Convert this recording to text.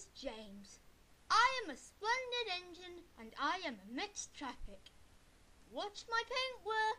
is James. I am a splendid engine and I am mixed traffic. Watch my paint work.